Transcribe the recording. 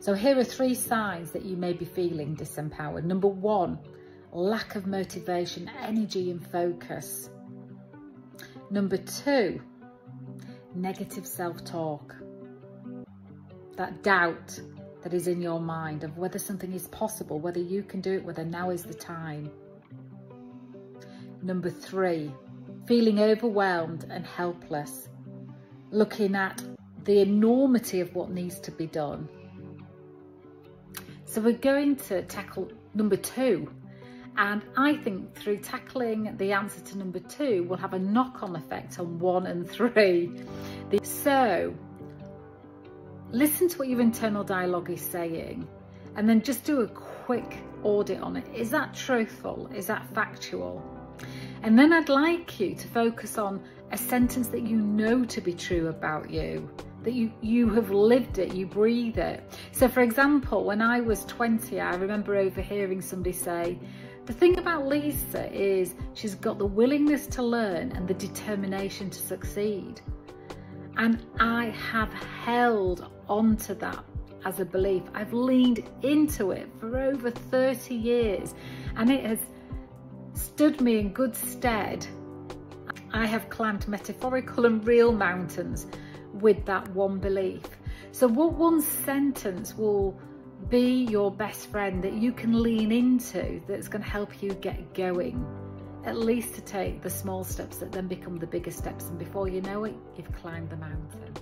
So here are three signs that you may be feeling disempowered. Number one, lack of motivation, energy and focus. Number two, negative self-talk. That doubt that is in your mind of whether something is possible, whether you can do it, whether now is the time. Number three, feeling overwhelmed and helpless, looking at the enormity of what needs to be done. So we're going to tackle number two. And I think through tackling the answer to number two, we'll have a knock-on effect on one and three. So listen to what your internal dialogue is saying and then just do a quick audit on it. Is that truthful? Is that factual? And then I'd like you to focus on a sentence that you know to be true about you, that you, you have lived it, you breathe it. So for example, when I was 20, I remember overhearing somebody say, the thing about Lisa is she's got the willingness to learn and the determination to succeed. And I have held onto that as a belief. I've leaned into it for over 30 years and it has stood me in good stead. I have climbed metaphorical and real mountains with that one belief. So what one sentence will be your best friend that you can lean into that's going to help you get going at least to take the small steps that then become the bigger steps and before you know it you've climbed the mountain